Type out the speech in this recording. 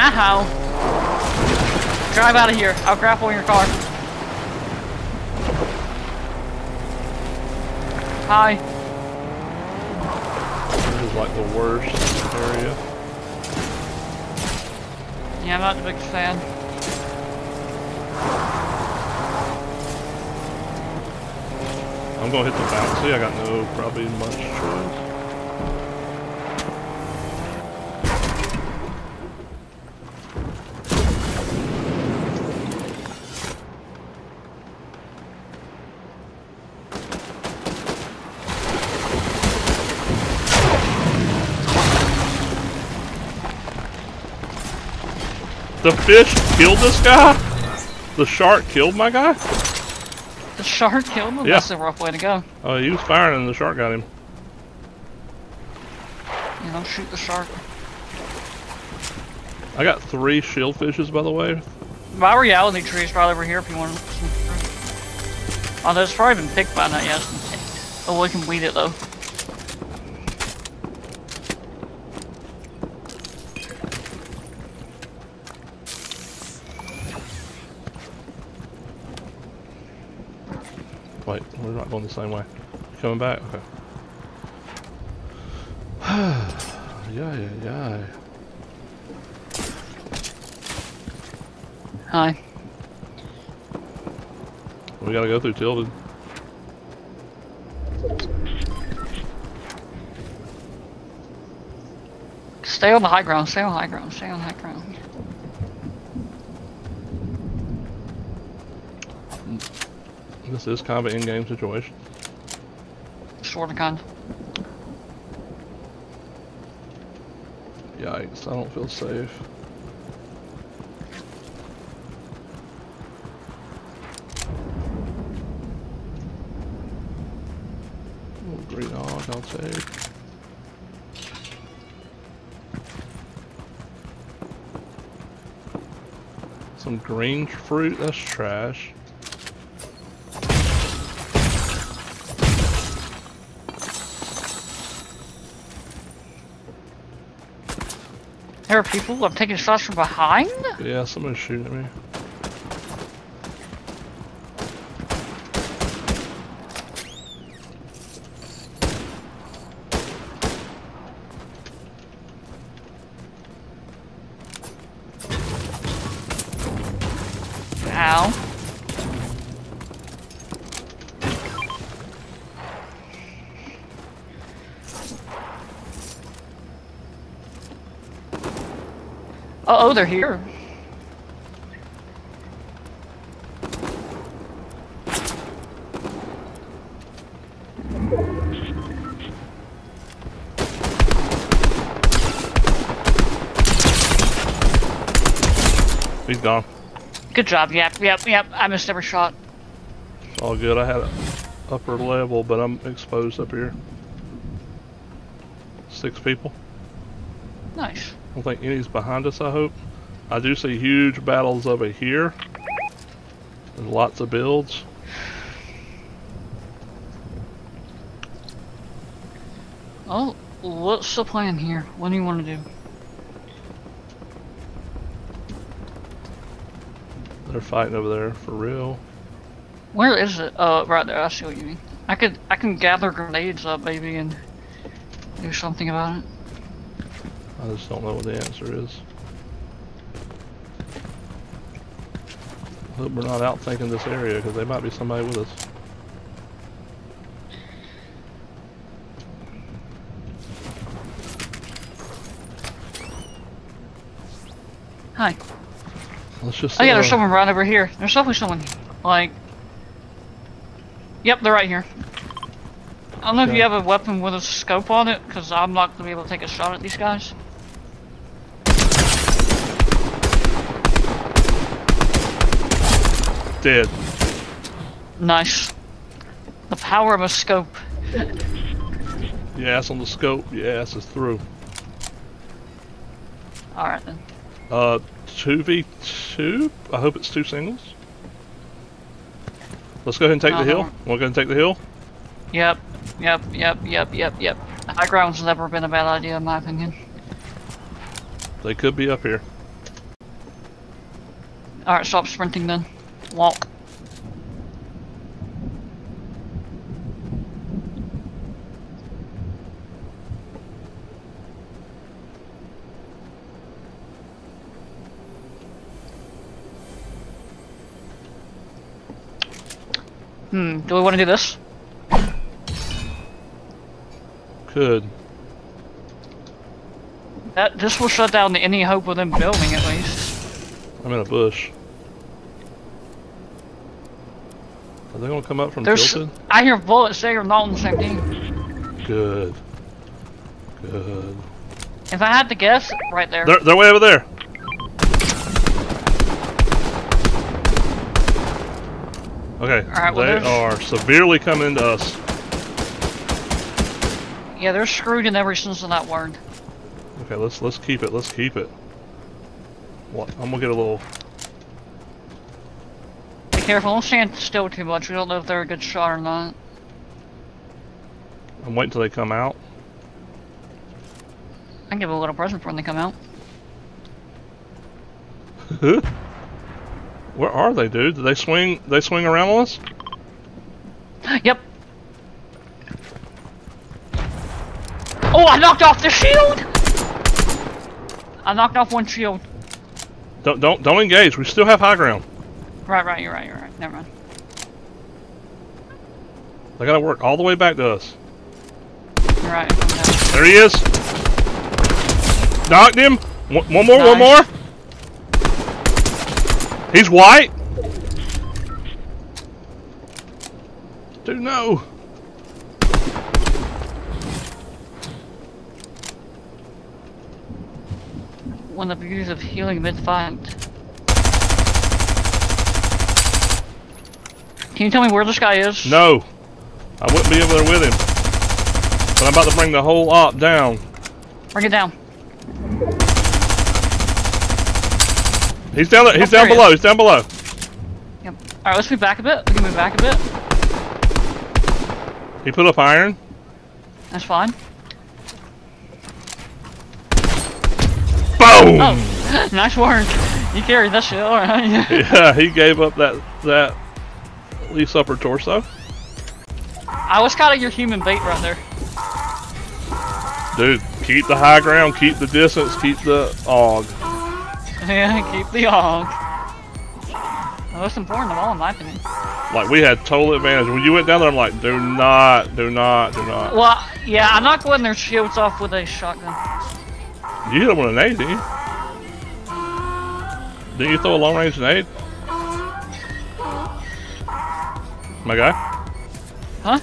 Ow. Drive out of here. I'll grapple in your car. Hi. This is like the worst area. Yeah, I'm not the biggest fan. I'm gonna hit the bouncy. I got no probably much choice. The fish killed this guy? The shark killed my guy? The shark killed him? Yeah. That's a rough way to go. Oh, he was firing and the shark got him. You know, shoot the shark. I got three shield fishes, by the way. My reality tree is right over here if you want some fruit. Oh, there's probably been picked by now, yes. Oh, we can weed it though. Wait, we're not going the same way. Coming back? Okay. yeah, yeah, yeah. Hi. We gotta go through Tilted. Stay on the high ground, stay on high ground, stay on high ground. This is kind of an in-game situation. Kind. Yikes, I don't feel safe. Little green hog, I'll take. Some green fruit, that's trash. There are people, I'm taking shots from behind? Yeah, someone's shooting at me. Ow. Oh, oh, they're here. He's gone. Good job, yep, yep, yep. I missed every shot. It's all good. I had an upper level, but I'm exposed up here. Six people. Nice. I don't think any's behind us, I hope. I do see huge battles over here. There's lots of builds. Oh, what's the plan here? What do you want to do? They're fighting over there for real. Where is it? Oh, right there. I see what you mean. I could, I can gather grenades up, maybe, and do something about it. I just don't know what the answer is. I Hope we're not out thinking this area because there might be somebody with us. Hi. Let's just. Oh yeah, there's uh, someone right over here. There's definitely someone, like... Yep, they're right here. I don't know if you have a weapon with a scope on it, because I'm not going to be able to take a shot at these guys. Dead. Nice. The power of a scope. Yes, on the scope. Yes, it's through. Alright then. Uh, 2v2? I hope it's two singles. Let's go ahead and take the hill. Uh-huh. Wanna go ahead and take the hill? Yep, yep, yep, yep, yep, yep. High ground's never been a bad idea in my opinion. They could be up here. Alright, stop sprinting then. Walk. Hmm, do we want to do this? Could. That this will shut down any hope of them building at least. I'm in a bush. Are they gonna come up from There's tilted? I hear bullets they are not in the same team. Good. Good. If I had to guess, right there. They're, they're way over there. Okay, Alright, well, they are severely coming to us. Yeah, they're screwed in every sense of that word. Okay, let's let's keep it. Let's keep it. What? I'm gonna get a little. Careful, don't stand still too much. We don't know if they're a good shot or not. I'm waiting till they come out. I can give a little present for when they come out. Where are they, dude? Did they swing? They swing around on us? Yep. Oh, I knocked off the shield! I knocked off one shield. Don't don't don't engage. We still have high ground. Right, right, you're right, you're right. Never mind. They gotta work all the way back to us. You're right. There he is. Knocked him. One, one more. One more. He's white. Dude, no. One of the beauties of healing mid-fight. Can you tell me where this guy is? No. I wouldn't be over there with him. But I'm about to bring the whole op down. Bring it down. He's down there. He's Oh, there down he below. He's down below. Yep. Alright, let's move back a bit. We can move back a bit. He put up iron. That's fine. Boom! Oh, nice work. You carried that shit, alright. Yeah, he gave up that that at least upper torso. I was kind of your human bait right there. Dude, keep the high ground, keep the distance, keep the og. Yeah, keep the. The most important of all, in my opinion. Like we had total advantage. When you went down there, I'm like, do not, do not, do not. Well, yeah, I'm not going their shields off with a shotgun. You hit him with a nade, didn't you? Didn't you throw a long range nade? My guy? Huh?